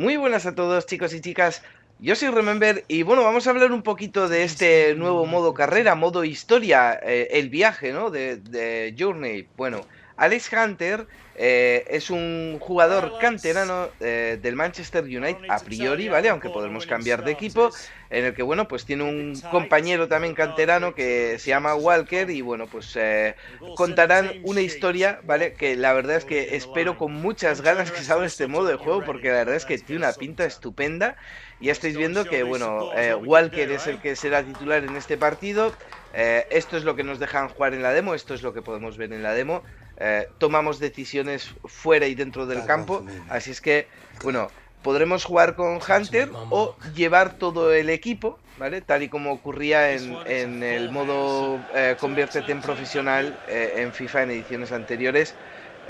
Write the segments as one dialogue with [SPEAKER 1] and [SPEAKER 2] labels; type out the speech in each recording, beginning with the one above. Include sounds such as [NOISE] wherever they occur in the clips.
[SPEAKER 1] Muy buenas a todos chicos y chicas, yo soy Remember y bueno, vamos a hablar un poquito de este nuevo modo carrera, modo historia, eh, el viaje, ¿no? De, Journey. Bueno, Alex Hunter eh, es un jugador canterano eh, del Manchester United a priori, ¿vale? Aunque podemos cambiar de equipo, en el que, bueno, pues tiene un compañero también canterano que se llama Walker y, bueno, pues contarán una historia, ¿vale? Que la verdad es que espero con muchas ganas que salga este modo de juego porque la verdad es que tiene una pinta estupenda. Ya estáis viendo que, bueno, Walker es el que será titular en este partido. esto es lo que nos dejan jugar en la demo, esto es lo que podemos ver en la demo. Eh, tomamos decisiones fuera y dentro del campo. Así es que, bueno, podremos jugar con Hunter o llevar todo el equipo, ¿vale? Tal y como ocurría en, el modo eh, conviértete en profesional eh, en FIFA en ediciones anteriores.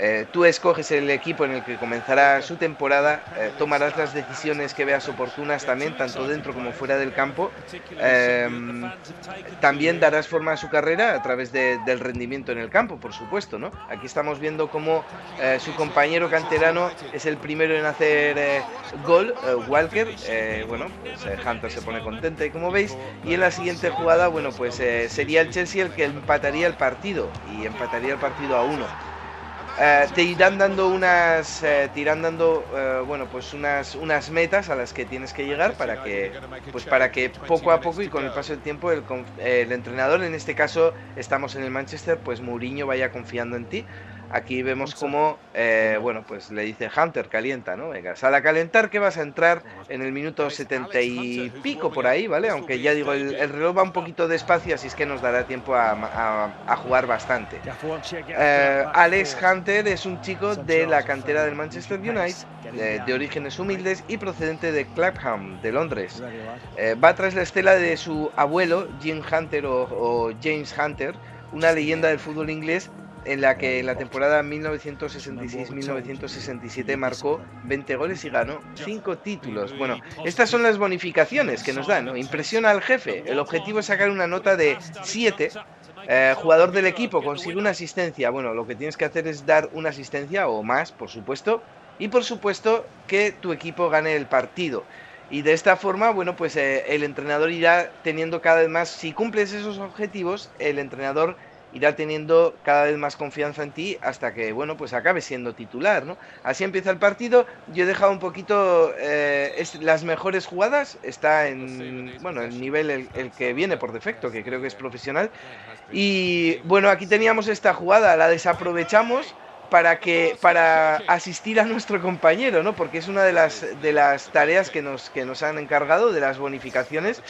[SPEAKER 1] Eh, tú escoges el equipo en el que comenzará su temporada, eh, tomarás las decisiones que veas oportunas también, tanto dentro como fuera del campo. Em, también darás forma a su carrera a través del rendimiento en el campo, por supuesto. ¿no? Aquí estamos viendo cómo eh, su compañero canterano es el primero en hacer gol, Walker. bueno, pues Hunter se pone contenta, y como veis. Y en la siguiente jugada, bueno, pues sería el Chelsea el que empataría el partido y empataría el partido a uno. Eh, te irán dando unas, eh, dando, eh, bueno, pues unas, unas metas a las que tienes que llegar para que, pues para que poco a poco y con el paso del tiempo el, el entrenador, en este caso estamos en el Manchester, pues Mourinho vaya confiando en ti Aquí vemos como, eh, bueno, pues le dice Hunter, calienta, ¿no? Venga, sal a calentar que vas a entrar en el minuto setenta y pico por ahí, ¿vale? Aunque ya digo, el, reloj va un poquito despacio, así es que nos dará tiempo a, jugar bastante. Eh, Alex Hunter es un chico de la cantera del Manchester United, de, orígenes humildes y procedente de Clapham, de Londres. Eh, va tras la estela de su abuelo, Jim Hunter o James Hunter, una leyenda del fútbol inglés en la que en la temporada 1966-1967 marcó 20 goles y ganó 5 títulos. Bueno, estas son las bonificaciones que nos dan, ¿no? Impresiona al jefe. El objetivo es sacar una nota de 7. Eh, jugador del equipo consigue una asistencia. Bueno, lo que tienes que hacer es dar una asistencia o más, por supuesto. Y por supuesto que tu equipo gane el partido. Y de esta forma, bueno, pues eh, el entrenador irá teniendo cada vez más, si cumples esos objetivos, el entrenador irá teniendo cada vez más confianza en ti hasta que, bueno, pues acabe siendo titular, ¿no? Así empieza el partido. Yo he dejado un poquito eh, las mejores jugadas. Está en, bueno, el nivel el, que viene por defecto, que creo que es profesional. Y, bueno, aquí teníamos esta jugada, la desaprovechamos para que para asistir a nuestro compañero, ¿no? Porque es una de las de las tareas que nos que nos han encargado de las bonificaciones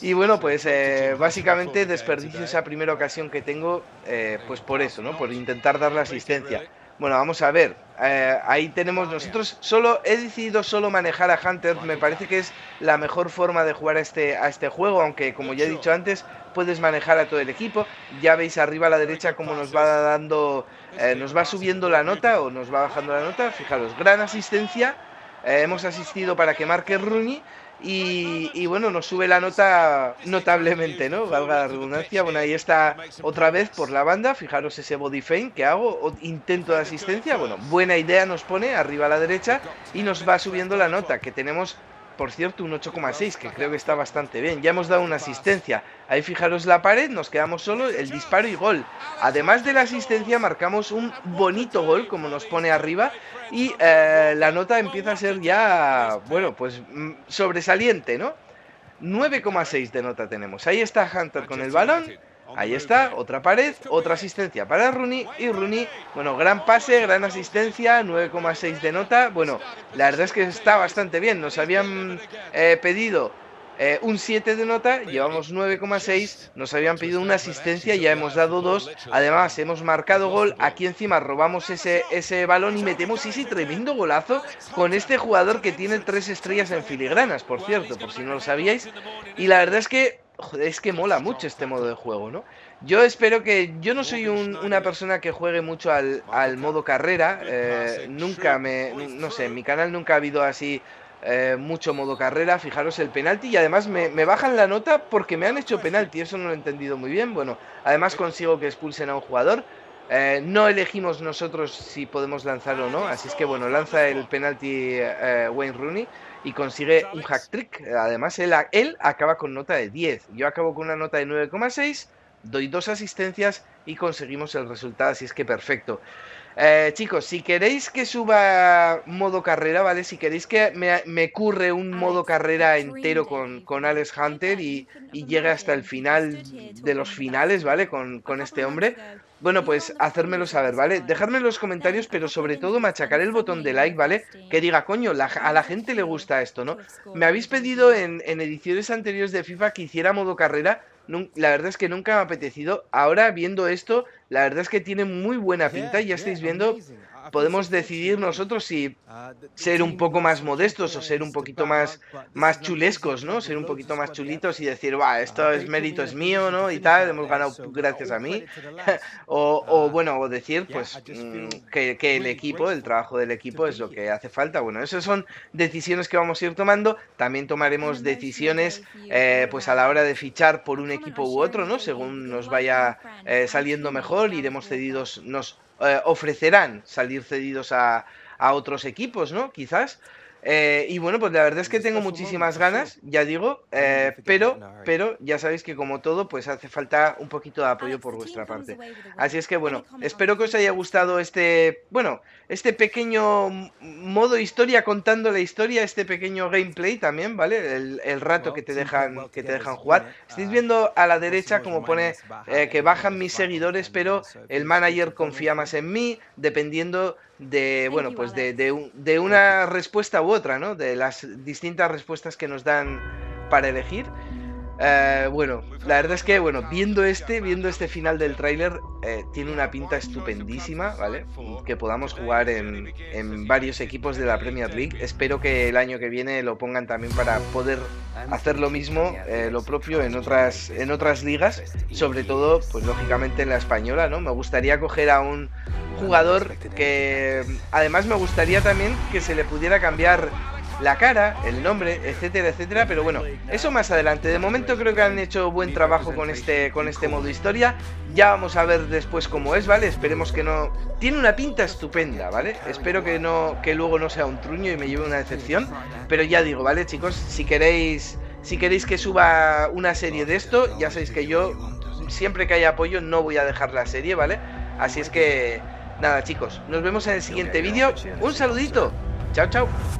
[SPEAKER 1] y bueno, pues eh, básicamente desperdicio esa primera ocasión que tengo, eh, pues por eso, ¿no? Por intentar dar la asistencia. Bueno, vamos a ver. Eh, ahí tenemos nosotros. Solo he decidido solo manejar a Hunter. Me parece que es la mejor forma de jugar este, a este juego. Aunque como ya he dicho antes, puedes manejar a todo el equipo. Ya veis arriba a la derecha cómo nos va dando, eh, nos va subiendo la nota o nos va bajando la nota. Fijaros, gran asistencia. Eh, hemos asistido para que marque Rooney y, bueno, nos sube la nota notablemente, ¿no? Valga la redundancia. Bueno, ahí está otra vez por la banda. Fijaros ese body feint que hago. Intento de asistencia. Bueno, buena idea nos pone arriba a la derecha y nos va subiendo la nota que tenemos por cierto, un 8,6, que creo que está bastante bien. Ya hemos dado una asistencia. Ahí fijaros la pared, nos quedamos solo el disparo y gol. Además de la asistencia, marcamos un bonito gol, como nos pone arriba. Y eh, la nota empieza a ser ya, bueno, pues mm, sobresaliente, ¿no? 9,6 de nota tenemos. Ahí está Hunter con el balón. Ahí está, otra pared, otra asistencia para Rooney y Rooney, bueno, gran pase, gran asistencia, 9,6 de nota. Bueno, la verdad es que está bastante bien. Nos habían eh, pedido eh, un 7 de nota, llevamos 9,6, nos habían pedido una asistencia, ya hemos dado dos, además hemos marcado gol, aquí encima robamos ese, ese balón y metemos ese tremendo golazo con este jugador que tiene tres estrellas en filigranas, por cierto, por si no lo sabíais, y la verdad es que es que mola mucho este modo de juego, ¿no? Yo espero que. Yo no soy una persona que juegue mucho al, modo carrera. Eh, nunca me. No sé, en mi canal nunca ha habido así eh, mucho modo carrera. Fijaros el penalti y además me, me, bajan la nota porque me han hecho penalti. Eso no lo he entendido muy bien. Bueno, además consigo que expulsen a un jugador. Eh, no elegimos nosotros si podemos lanzar o no, así es que bueno, lanza el penalti Wayne Rooney y consigue un hack trick. Además, él, él acaba con nota de 10. Yo acabo con una nota de 9,6, doy dos asistencias y conseguimos el resultado, así es que perfecto. Eh, chicos, si queréis que suba modo carrera, ¿vale? Si queréis que me, curre un modo carrera entero con, con Alex Hunter y, llegue hasta el final de los finales, ¿vale? Con, con este hombre, bueno, pues hacérmelo saber, ¿vale? Dejadme en los comentarios, pero sobre todo machacar el botón de like, ¿vale? Que diga, coño, a la gente le gusta esto, ¿no? Me habéis pedido en, en ediciones anteriores de FIFA que hiciera modo carrera, la verdad es que nunca me ha apetecido. Ahora, viendo esto, la verdad es que tiene muy buena pinta. Ya estáis viendo podemos decidir nosotros si ser un poco más modestos o ser un poquito más, más chulescos, ¿no? Ser un poquito más chulitos y decir, va, esto es mérito, es mío, ¿no? Y tal, hemos ganado gracias a mí. [LAUGHS] o, bueno, o decir, pues, mm, que, que, el equipo, el trabajo del equipo es lo que hace falta. Bueno, esas son decisiones que vamos a ir tomando. También tomaremos decisiones, eh, pues, a la hora de fichar por un equipo u otro, ¿no? Según nos vaya eh, saliendo mejor, iremos cedidos, nos eh, ofrecerán salir cedidos a, a otros equipos, ¿no? Quizás. Eh, y bueno, pues la verdad es que tengo muchísimas ganas, ya digo, eh, pero, pero ya sabéis que como todo, pues hace falta un poquito de apoyo por vuestra parte. Así es que bueno, espero que os haya gustado este, bueno, este pequeño modo historia contando la historia, este pequeño gameplay también, ¿vale? El, rato que te dejan, que te dejan jugar. Estáis viendo a la derecha como pone eh, que bajan mis seguidores, pero el manager confía más en mí, dependiendo de, bueno, pues de, de, una respuesta u otra, ¿no? De las distintas respuestas que nos dan para elegir. Eh, bueno, la verdad es que, bueno, viendo este, viendo este final del tráiler, eh, tiene una pinta estupendísima, ¿vale? Que podamos jugar en, en, varios equipos de la Premier League. Espero que el año que viene lo pongan también para poder hacer lo mismo, eh, lo propio en otras, en otras ligas, sobre todo, pues lógicamente en la española, ¿no? Me gustaría coger a un jugador que, además, me gustaría también que se le pudiera cambiar la cara, el nombre, etcétera, etcétera. Pero bueno, eso más adelante. De momento creo que han hecho buen trabajo con este, con este modo historia. Ya vamos a ver después cómo es, ¿vale? Esperemos que no... Tiene una pinta estupenda, ¿vale? Espero que, no, que luego no sea un truño y me lleve una decepción. Pero ya digo, ¿vale, chicos? Si queréis, si queréis que suba una serie de esto, ya sabéis que yo, siempre que haya apoyo, no voy a dejar la serie, ¿vale? Así es que... Nada chicos, nos vemos en el siguiente vídeo. Un saludito. Chao, chao.